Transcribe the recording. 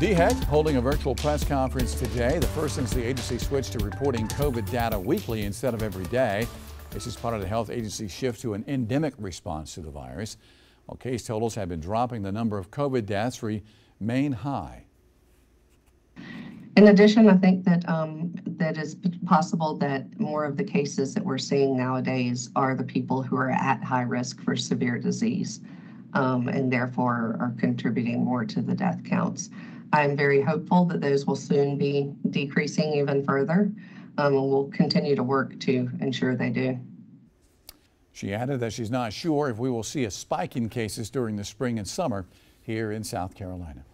DHEC holding a virtual press conference today, the first since the agency switched to reporting COVID data weekly instead of every day. This is part of the health agency's shift to an endemic response to the virus. While case totals have been dropping, the number of COVID deaths remain high. In addition, I think that um, that is possible that more of the cases that we're seeing nowadays are the people who are at high risk for severe disease um, and therefore are contributing more to the death counts. I'm very hopeful that those will soon be decreasing even further. Um, and we'll continue to work to ensure they do. She added that she's not sure if we will see a spike in cases during the spring and summer here in South Carolina.